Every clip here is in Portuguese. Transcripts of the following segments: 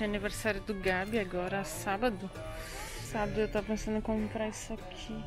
gente, é aniversário do Gabi agora, sábado. Sábado eu tava pensando em comprar isso aqui.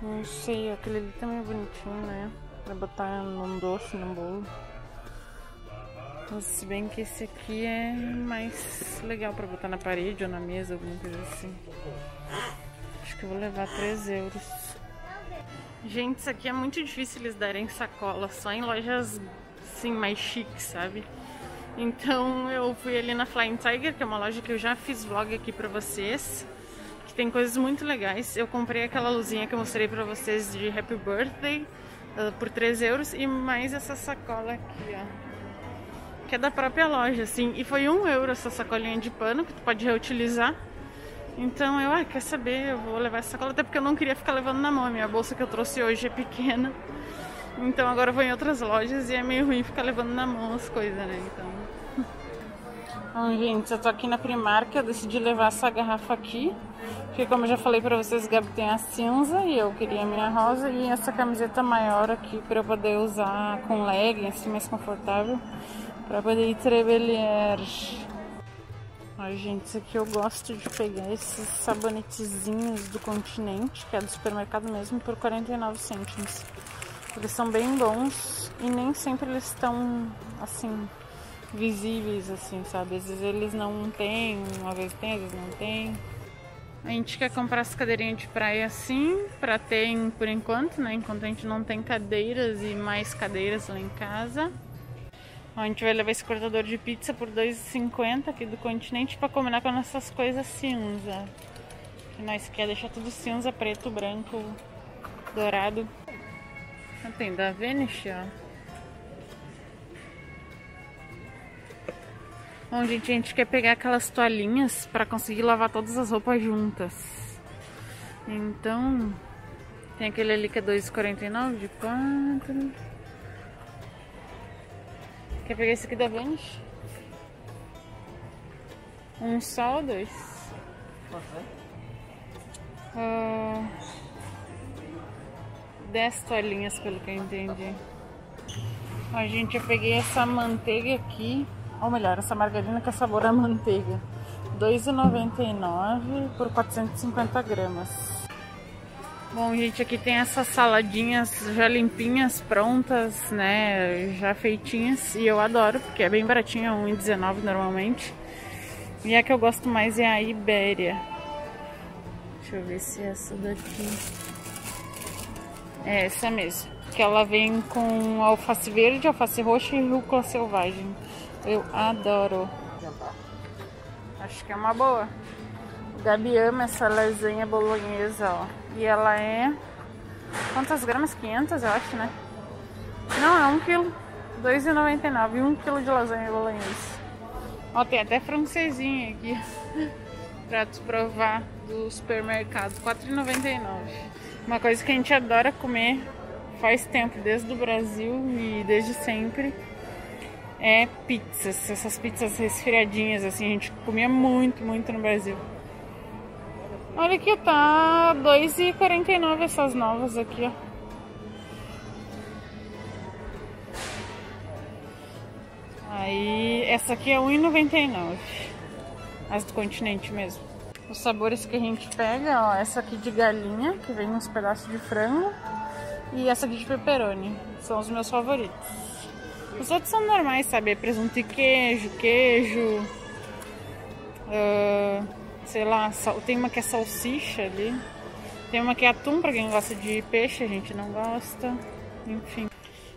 Não sei, aquele ali também é bonitinho, né? Pra botar num doce, num bolo. Mas se bem que esse aqui é mais legal pra botar na parede ou na mesa, alguma coisa assim. Acho que eu vou levar 3 euros. Gente, isso aqui é muito difícil eles darem sacola, só em lojas assim mais chiques, sabe? Então eu fui ali na Flying Tiger, que é uma loja que eu já fiz vlog aqui pra vocês, que tem coisas muito legais. Eu comprei aquela luzinha que eu mostrei pra vocês de Happy Birthday uh, por 3 euros e mais essa sacola aqui, ó. Que é da própria loja, assim. E foi 1 euro essa sacolinha de pano que tu pode reutilizar. Então eu, ah, quer saber, eu vou levar essa sacola, até porque eu não queria ficar levando na mão. A minha bolsa que eu trouxe hoje é pequena. Então agora eu vou em outras lojas e é meio ruim ficar levando na mão as coisas, né? Então. Bom, gente, eu tô aqui na Primark, eu decidi levar essa garrafa aqui. Porque como eu já falei pra vocês, Gabi tem a cinza e eu queria a minha rosa. E essa camiseta maior aqui pra eu poder usar com legging, assim, mais confortável. Pra poder ir trabalhar. Ai, gente, isso aqui eu gosto de pegar esses sabonetezinhos do continente, que é do supermercado mesmo, por 49 cêntimos. Eles são bem bons e nem sempre eles estão, assim, visíveis, assim, sabe? Às vezes eles não têm, uma vez tem, às vezes não tem. A gente quer comprar as cadeirinhas de praia assim, pra ter por enquanto, né? Enquanto a gente não tem cadeiras e mais cadeiras lá em casa. A gente vai levar esse cortador de pizza por 2,50 aqui do continente pra combinar com nossas coisas cinza. Que nós quer deixar tudo cinza, preto, branco, dourado. Tem da Vanish, ó. Gente, a gente quer pegar aquelas toalhinhas para conseguir lavar todas as roupas juntas. Então, tem aquele ali que é 2,49 de quatro. Quer pegar esse aqui da Vanish? Um só ou dois? Uh, dez toalhinhas, pelo que eu entendi. Ó, gente, eu peguei essa manteiga aqui. Ou melhor, essa margarina é sabor a manteiga. R$ 2,99 por 450 gramas. Bom, gente, aqui tem essas saladinhas já limpinhas, prontas, né, já feitinhas. E eu adoro, porque é bem baratinha, R$ 1,19 normalmente. E a que eu gosto mais é a Ibéria. Deixa eu ver se é essa daqui. É essa mesmo. Que ela vem com alface verde, alface roxa e rúcula selvagem. Eu adoro. Acho que é uma boa. O Gabi ama essa lasanha bolonhesa, ó. E ela é... Quantas gramas? 500, eu acho, né? Não, é 1 quilo. 2,99. 1 quilo de lasanha bolonhesa. Ó, tem até francesinha aqui. pra tu provar do supermercado. 4,99. Uma coisa que a gente adora comer faz tempo, desde o Brasil e desde sempre é pizzas, essas pizzas resfriadinhas, assim, a gente comia muito, muito no Brasil. Olha aqui, tá 2,49 essas novas aqui, ó. Aí, essa aqui é 1,99. As do continente mesmo. Os sabores que a gente pega, ó, essa aqui de galinha, que vem uns pedaços de frango. E essa aqui de pepperoni. São os meus favoritos. Os outros são normais, sabe? Presunto e queijo, queijo. Uh, sei lá, tem uma que é salsicha ali. Tem uma que é atum pra quem gosta de peixe, a gente não gosta. Enfim.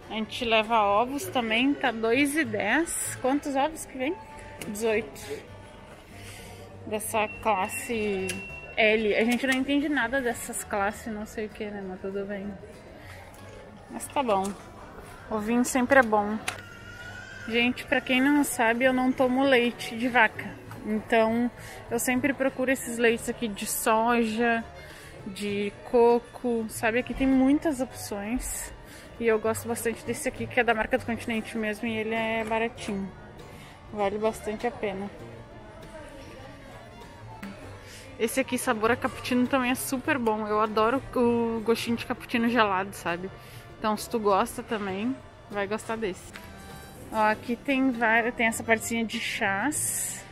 A gente leva ovos também, tá 2,10. Quantos ovos que vem? 18. Dessa classe L. A gente não entende nada dessas classes, não sei o que, né? Mas tudo bem. Mas tá bom. O vinho sempre é bom. Gente, para quem não sabe, eu não tomo leite de vaca. Então, eu sempre procuro esses leites aqui de soja, de coco, sabe? Aqui tem muitas opções. E eu gosto bastante desse aqui, que é da marca do Continente mesmo, e ele é baratinho. Vale bastante a pena. Esse aqui, sabor a cappuccino, também é super bom. Eu adoro o gostinho de cappuccino gelado, sabe? Então, se tu gosta também, vai gostar desse. Ó, aqui tem várias, tem essa partezinha de chás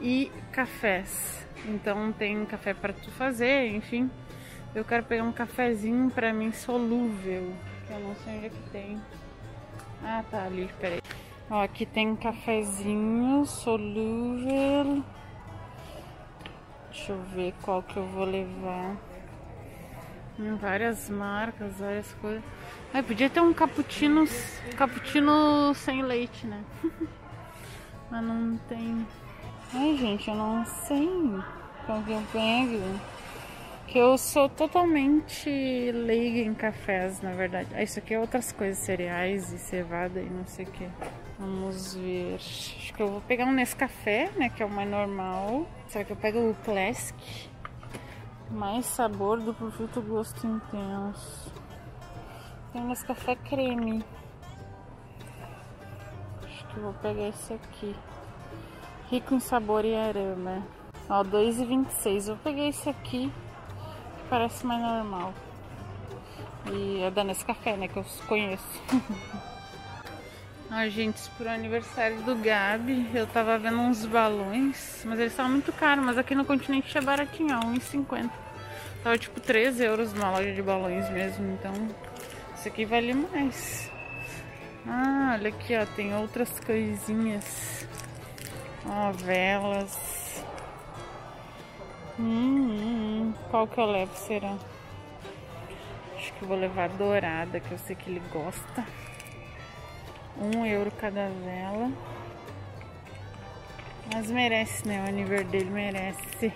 e cafés. Então tem café para tu fazer, enfim. Eu quero pegar um cafezinho para mim solúvel, que eu não sei onde é que tem. Ah, tá ali, peraí. Ó, aqui tem um cafezinho solúvel. Deixa eu ver qual que eu vou levar. Tem várias marcas, várias coisas. Ai, podia ter um cappuccino, cappuccino sem leite, né? Mas não tem. Ai, gente, eu não sei qual que eu pego. Que eu sou totalmente leiga em cafés, na verdade. Ah, isso aqui é outras coisas, cereais e cevada e não sei o que. Vamos ver. Acho que eu vou pegar um Nescafé, né? Que é o mais normal. Será que eu pego o Classic? Mais sabor, duplo fruto, gosto intenso. Tem um Nescafé creme. Acho que vou pegar esse aqui. Rico em sabor e aroma. Ó, 2,26. Eu peguei esse aqui. Que parece mais normal. E é da Nescafé, né? Que eu conheço. Ó, gente, pro aniversário do Gabi, eu tava vendo uns balões, mas eles estavam muito caros, mas aqui no continente é baratinho, ó, 1,50. Tava tipo 3 euros numa loja de balões mesmo, então isso aqui vale mais. Ah, olha aqui, ó, tem outras coisinhas. Ó, velas. Hum, hum, qual que eu levo, será? Acho que vou levar dourada, que eu sei que ele gosta. Um euro cada vela. Mas merece, né? O aniversário dele merece.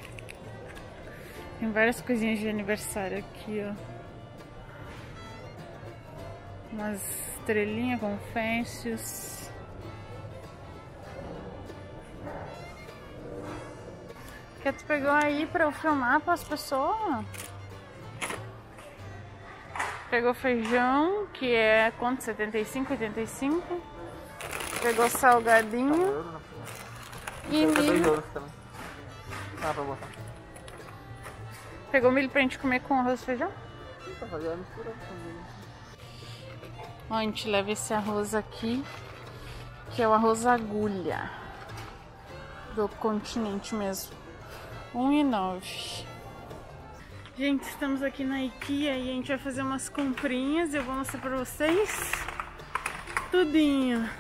Tem várias coisinhas de aniversário aqui, ó. Umas estrelinhas, confécios. Que tu pegou aí pra eu filmar para as pessoas? Pegou feijão, que é quanto? 75, 85. Pegou salgadinho. E milho. Ah, pra botar. Pegou milho pra gente comer com arroz e feijão? Ó, a gente leva esse arroz aqui, que é o arroz agulha. Do continente mesmo. 1,9. Gente, estamos aqui na IKEA e a gente vai fazer umas comprinhas. Eu vou mostrar pra vocês tudinho.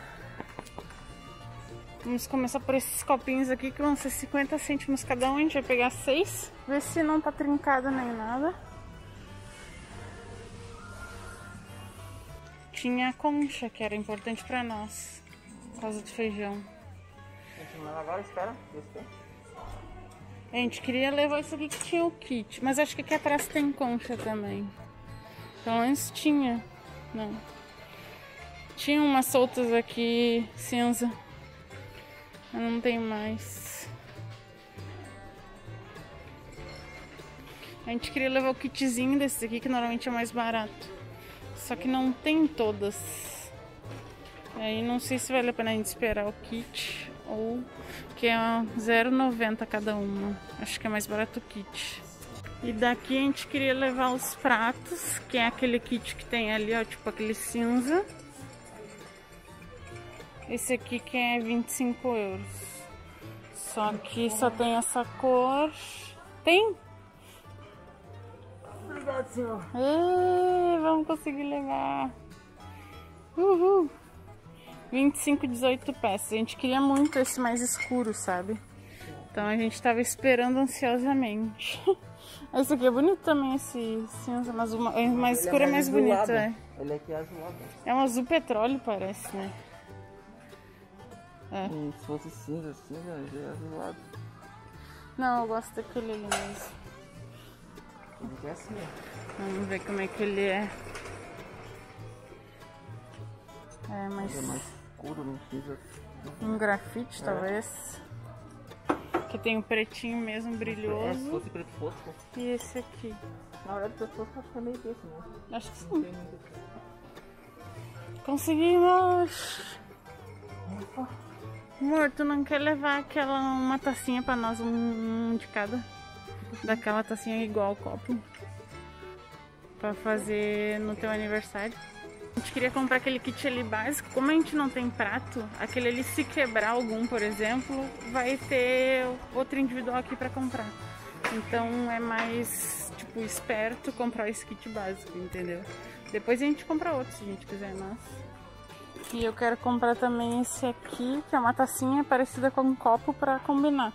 Vamos começar por esses copinhos aqui que vão ser 50 centímetros cada um. A gente vai pegar seis. Ver se não tá trincado nem nada. Tinha a concha, que era importante pra nós. Por causa do feijão. Agora espera, a gente queria levar isso aqui que tinha o kit, mas acho que aqui atrás tem concha também. Então antes tinha, não. Tinha umas soltas aqui cinza, mas não tem mais. A gente queria levar o kitzinho desse aqui, que normalmente é mais barato. Só que não tem todas. Aí não sei se vale a pena a gente esperar o kit ou que é 0,90 cada uma. Acho que é mais barato o kit. E daqui a gente queria levar os pratos, que é aquele kit que tem ali, ó, tipo aquele cinza. Esse aqui que é 25 euros. Só que só tem essa cor. Tem? Obrigado, senhor. Ei, vamos conseguir levar. Uhul. 25, 18 peças. A gente queria muito esse mais escuro, sabe? Então a gente tava esperando ansiosamente. Esse aqui é bonito também, esse cinza, mas o mais escuro é mais, é mais bonito, é. Ele aqui é azulado. É um azul petróleo, parece, né? É. E se fosse cinza, cinza, é azulado. Não, eu gosto daquele ali mesmo. É assim. Vamos ver como é que ele é. É, mas... É mais escuro, não. Um grafite, é. talvez. Que tem um pretinho mesmo, brilhoso. É, se fosse preto fosco. E esse aqui. Na verdade, preto fosco acho que é meio desse, né? Acho que sim. Conseguimos! Opa. Amor, tu não quer levar aquela uma tacinha pra nós, um, um de cada? Daquela tacinha igual ao copo. Pra fazer no teu aniversário. A gente queria comprar aquele kit ali básico. Como a gente não tem prato, aquele ali se quebrar algum, por exemplo, vai ter outro individual aqui para comprar. Então é mais, tipo, esperto comprar esse kit básico, entendeu? Depois a gente compra outro se a gente quiser, mas... E eu quero comprar também esse aqui, que é uma tacinha parecida com um copo pra combinar.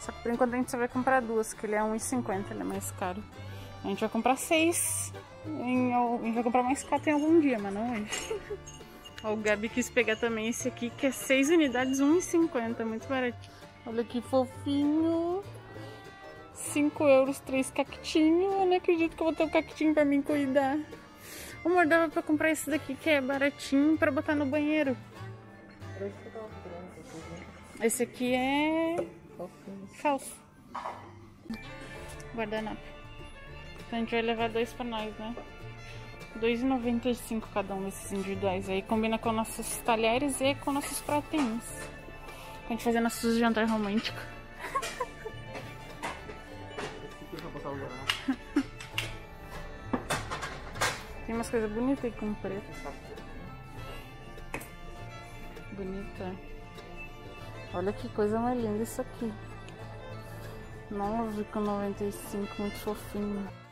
Só que por enquanto a gente só vai comprar duas, que ele é R$1,50, ele é mais caro. A gente vai comprar seis, em, a gente vai comprar mais quatro em algum dia, mas não hoje. o Gabi quis pegar também esse aqui, que é seis unidades, R$1,50, muito baratinho. Olha que fofinho. 5 euros, três cactinhos. Eu não acredito que eu vou ter um cactinho pra mim cuidar. Amor, dava pra comprar esse daqui que é baratinho pra botar no banheiro. Esse aqui é falso. Guardanapo. Então a gente vai levar dois pra nós, né? R$2,95 cada um desses individuais. Aí combina com nossos talheres e com nossos pratinhos. Pra gente fazer nosso jantar romântico. Tem umas coisas bonitas aí com preto. Bonita. Olha que coisa mais linda isso aqui. 9,95, muito fofinho.